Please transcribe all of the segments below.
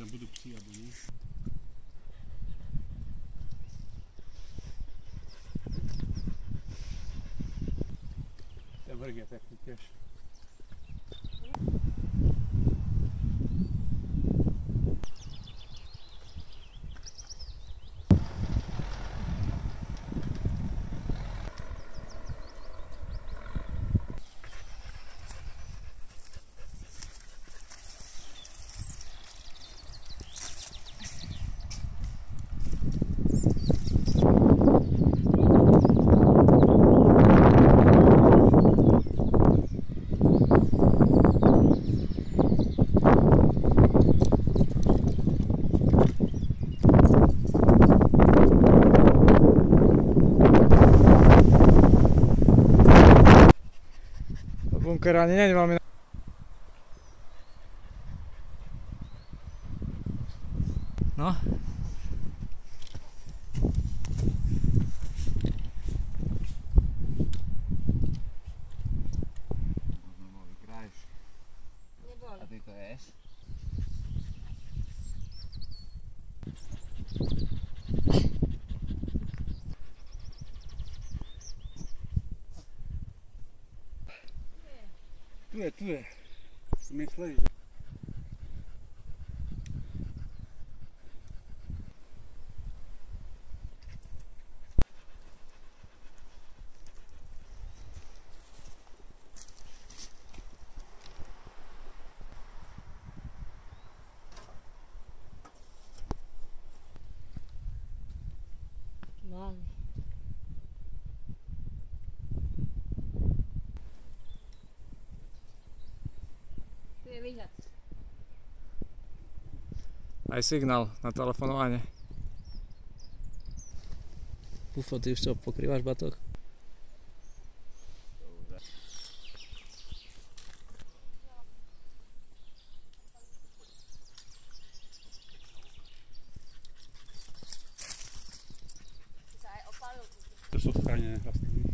Сейчас буду псы обнимать. Добрый день, так не pekný tiež. Bunker ani nie je veľmi... No. é, tu é. Também fleja. Vale. Aj signál na telefonovanie. Pufo, ty už čo, pokrývaš opálil. To sú chránené rastliny.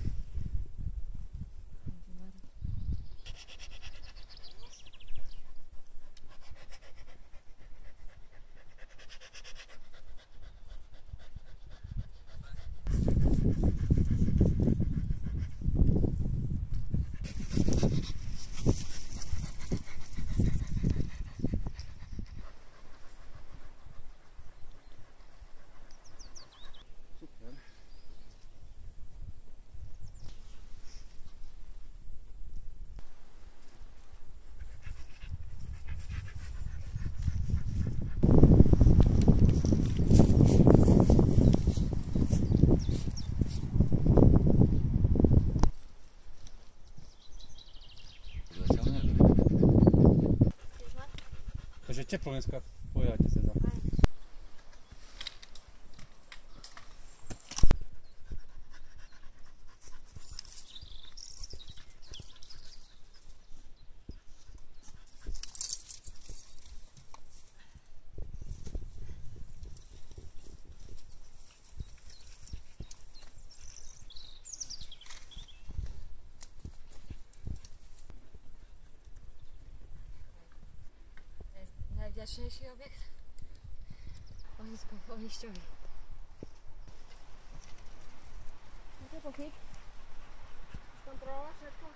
Ciepło jest, Kat. Najvďačnejší objekt. Ohnisko ohnišťový. Môžete pochyť? Kontrola všetko?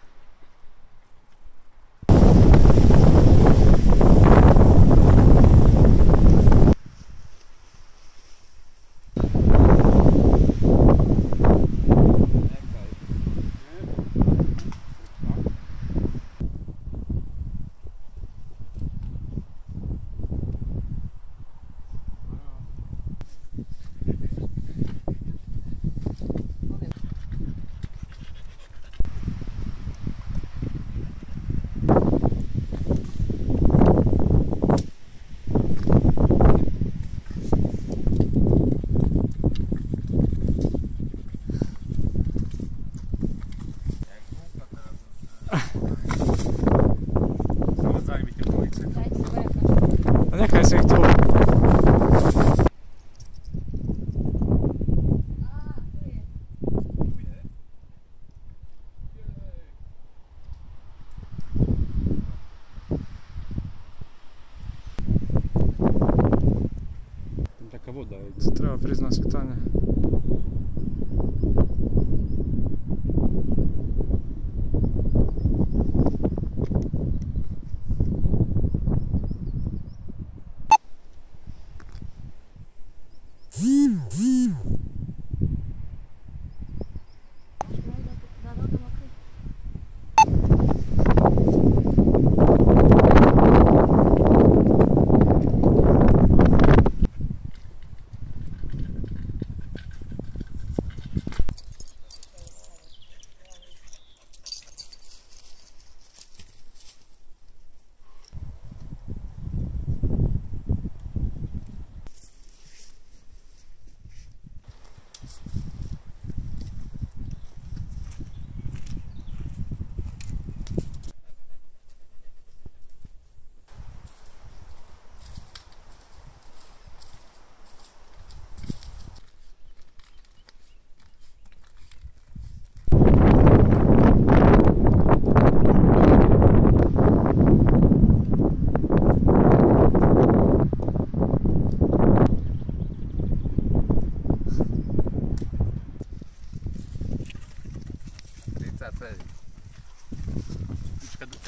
мне кажется, их трудно. Треба признати вітання.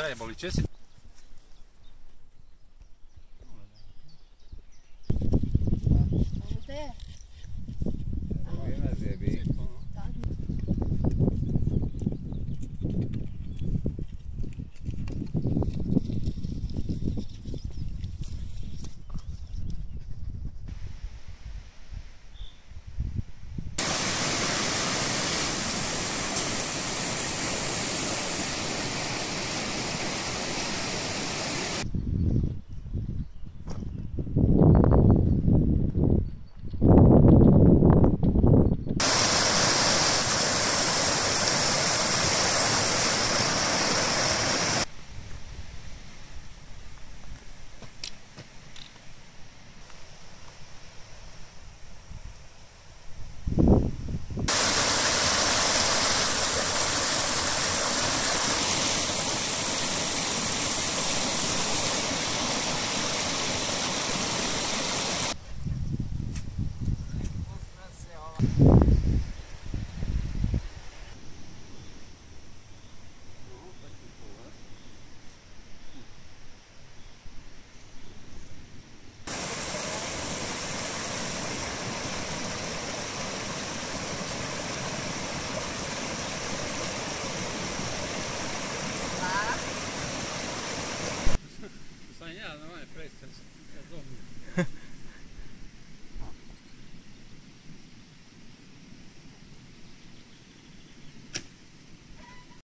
Trebuie, bă, ce se А, я, нормально, пресс, я, я дома.